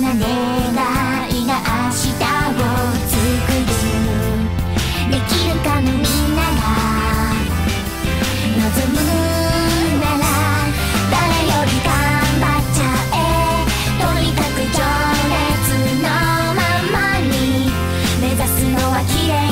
な願いが明日を作るできるかみんなが望むなら誰より頑張っちゃえ。とにかく情熱のままに。目指すのは綺麗。